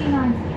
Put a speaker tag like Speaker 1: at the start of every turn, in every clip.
Speaker 1: 59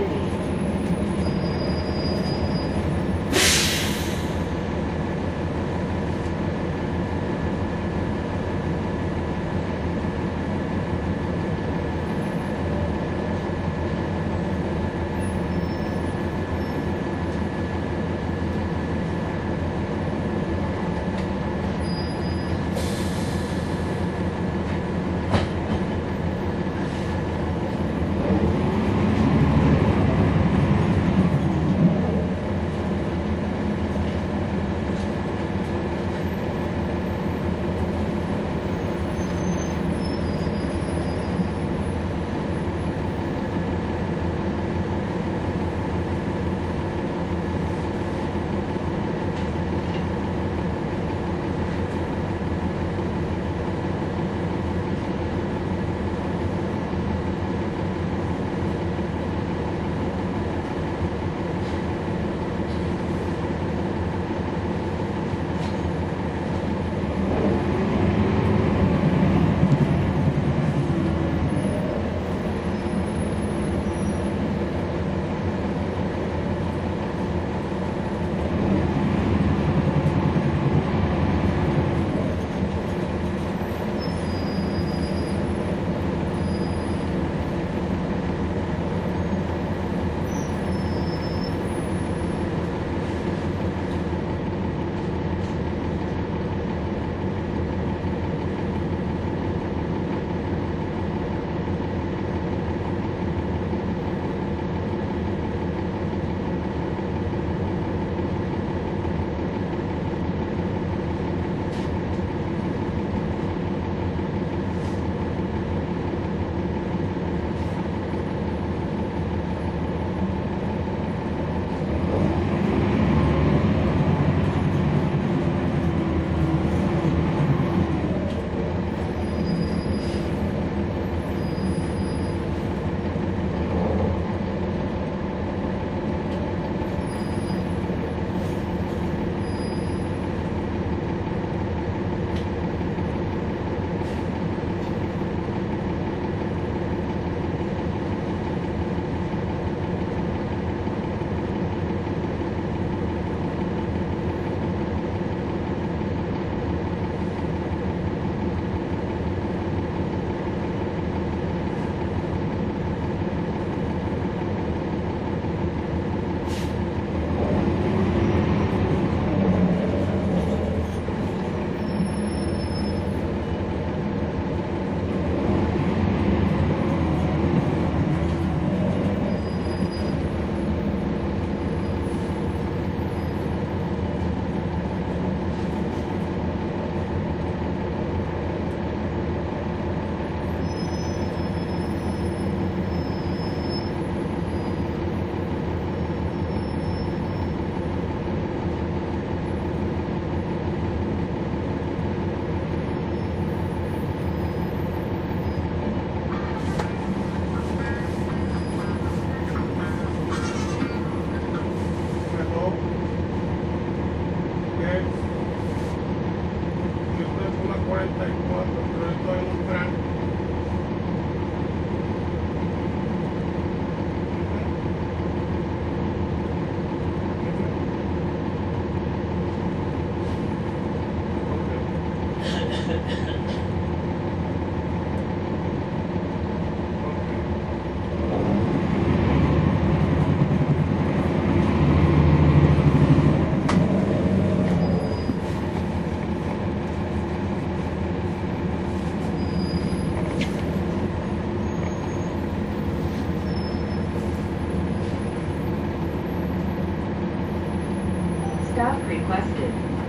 Speaker 1: City. Stop requested.